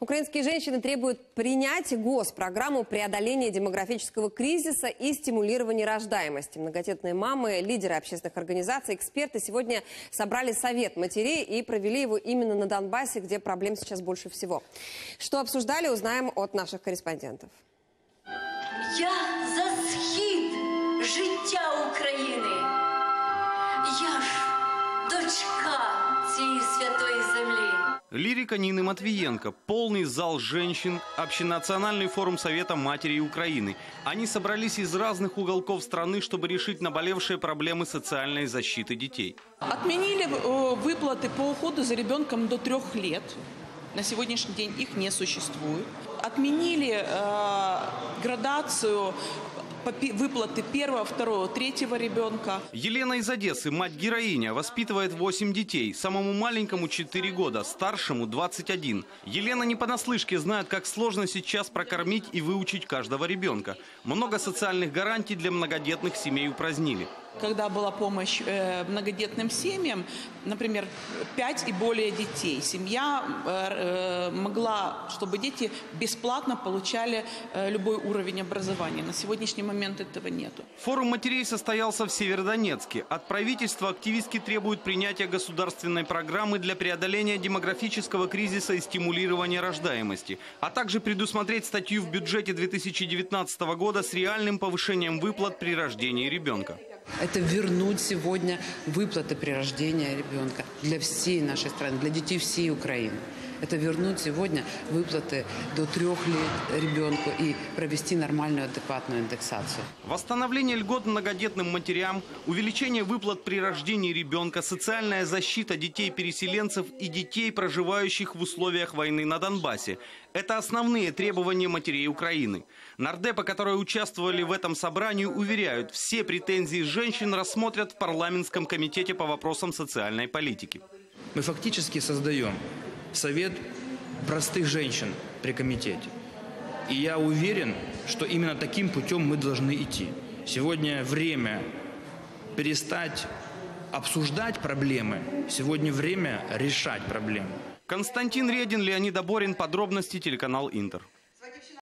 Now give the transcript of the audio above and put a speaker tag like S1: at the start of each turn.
S1: Украинские женщины требуют принять госпрограмму преодоления демографического кризиса и стимулирования рождаемости. Многодетные мамы, лидеры общественных организаций, эксперты сегодня собрали совет матерей и провели его именно на Донбассе, где проблем сейчас больше всего. Что обсуждали, узнаем от наших корреспондентов.
S2: Я за схід життя України. Я ж дочка цієї святої землі.
S3: Лирика Нины Матвиенко, полный зал женщин, общенациональный форум Совета Матери Украины. Они собрались из разных уголков страны, чтобы решить наболевшие проблемы социальной защиты детей.
S4: Отменили э, выплаты по уходу за ребенком до трех лет. На сегодняшний день их не существует. Отменили э, градацию выплаты первого, второго, третьего ребенка.
S3: Елена из Одессы, мать-героиня, воспитывает 8 детей. Самому маленькому 4 года, старшему 21. Елена не понаслышке знает, как сложно сейчас прокормить и выучить каждого ребенка. Много социальных гарантий для многодетных семей упразднили.
S4: Когда была помощь э, многодетным семьям, например, 5 и более детей, семья э, э, могла, чтобы дети бесплатно получали э, любой уровень образования. На сегодняшний момент этого нету.
S3: Форум матерей состоялся в Северодонецке. От правительства активистки требуют принятия государственной программы для преодоления демографического кризиса и стимулирования рождаемости, а также предусмотреть статью в бюджете 2019 года с реальным повышением выплат при рождении ребенка.
S5: Это вернуть сегодня выплаты при рождении ребенка для всей нашей страны, для детей всей Украины. Это вернуть сегодня выплаты до трех лет ребенку и провести нормальную адекватную индексацию.
S3: Восстановление льгот многодетным матерям, увеличение выплат при рождении ребенка, социальная защита детей-переселенцев и детей, проживающих в условиях войны на Донбассе – это основные требования матерей Украины. Нардепы, которые участвовали в этом собрании, уверяют, все претензии женщин рассмотрят в парламентском комитете по вопросам социальной политики.
S6: Мы фактически создаем совет простых женщин при комитете. И я уверен, что именно таким путем мы должны идти. Сегодня время перестать обсуждать проблемы, сегодня время решать проблемы.
S3: Константин Редин, Леонид Аборин. Подробности телеканал Интер.